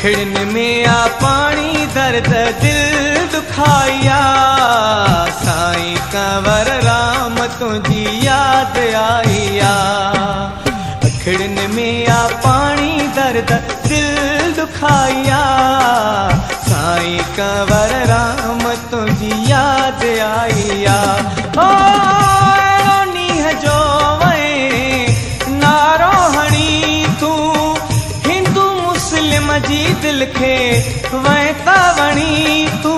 अखड़िन में आ पाणी दर्द दिल दुखाया साईं कंवर राम तुझी याद आईया अखड़िन में आ पाणी दर्द दिल दुखाया साईं कंवर राम तुझी याद आईया ओ वैता वणी तू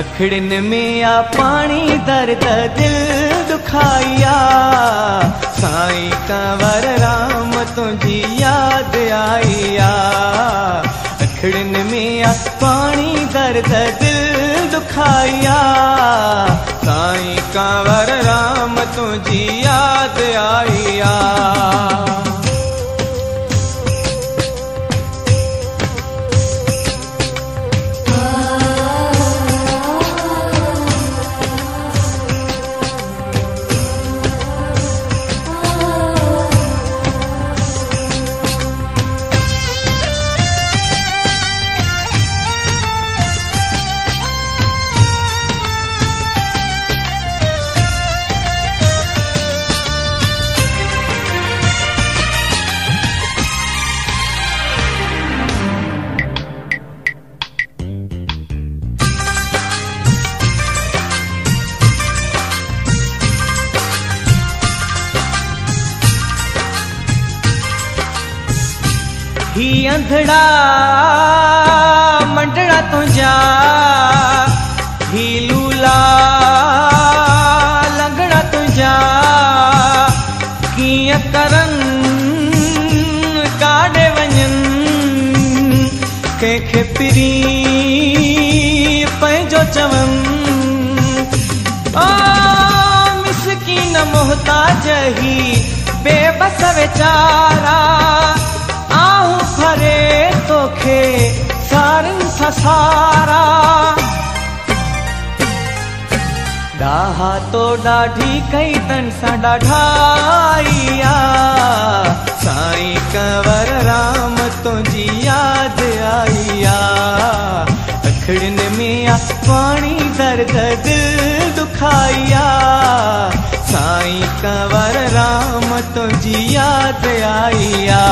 अखड़िन में आ पाणी दर्द दिल दुखाया साईं कंवर राम तुझी याद आईया अखड़िन में आ पाणी दर्द दिल दुखाया साईं कंवर राम तुझी याद आईया هي انڌڙا منڊڙا تنهنجا هي لولا لنگڙا تنهنجا ڪيئن ڪرن ڪاڏي وڃن؟ ڪنهن کي پري پنهنجو چون. او موهتاج هي بيبس ويچارا سارا. ڏاها تو ڏاڍي ڪئي تن سان ڏاڍائييا سائين ڪنور رام تنهنجي ياد آئييا. اکڙن ۾ آ پاڻي درد دل دکائييا. سائين ڪنور رام تنهنجي ياد آئييا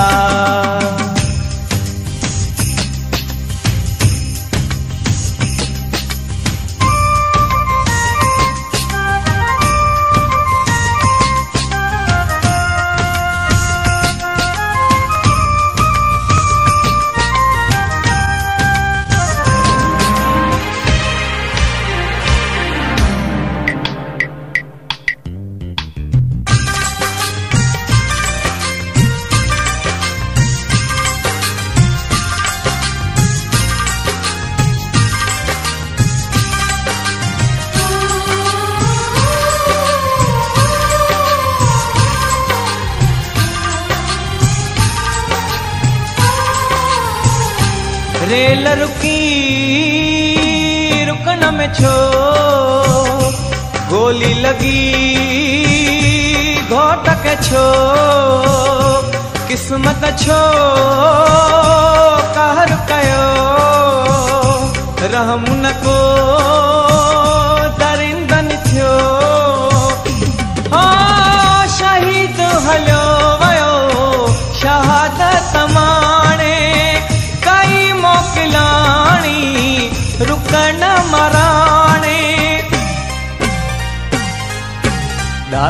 रेल रुकी रुकन में छो। गोली लगी, घोट के छो। किस्मत छो, कहर कयो। रहम न को।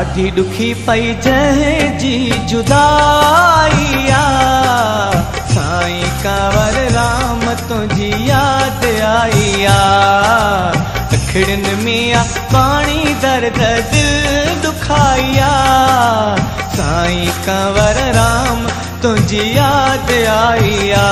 ॾाढी ॾुखी पई जंहिंजी जुदाईया साईं कंवर राम तुंहिंजी यादि आईया। अखड़िन में आ पाणी दर्द दिल दुखाईया। साईं कंवर राम तुंहिंजी यादि आईया।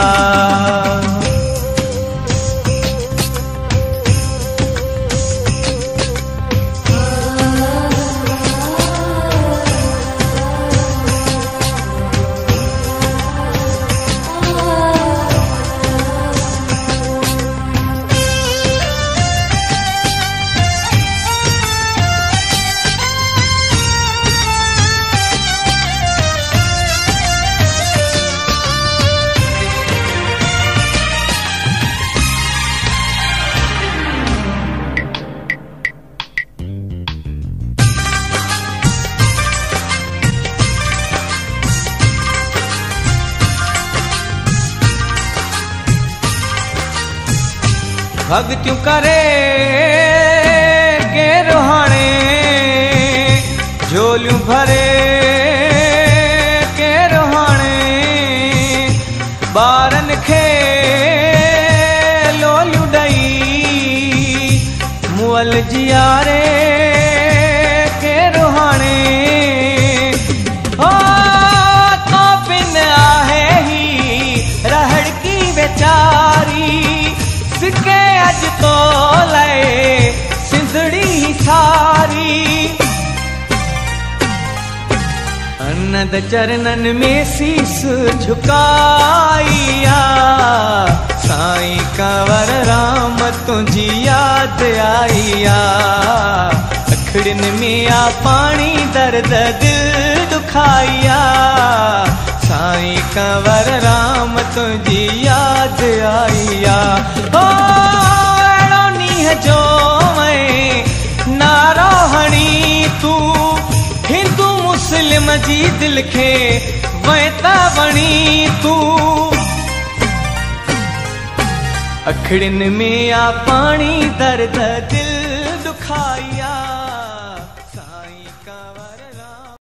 ڀڳتيون ڪري هاڻي جهوليون ڀري ڪير هاڻي ٻارن کي لوليون ڏيئي مئل ڪير अनद चरणनि में सीस झुकाइया। साईं कंवर राम तुंहिंजी यादि आईया अखड़ियुनि में आ पाणी दुखाइया। साईं दिल के वैता बणी तू। अखड़िन में आ पानी दर्द दिल दुखाई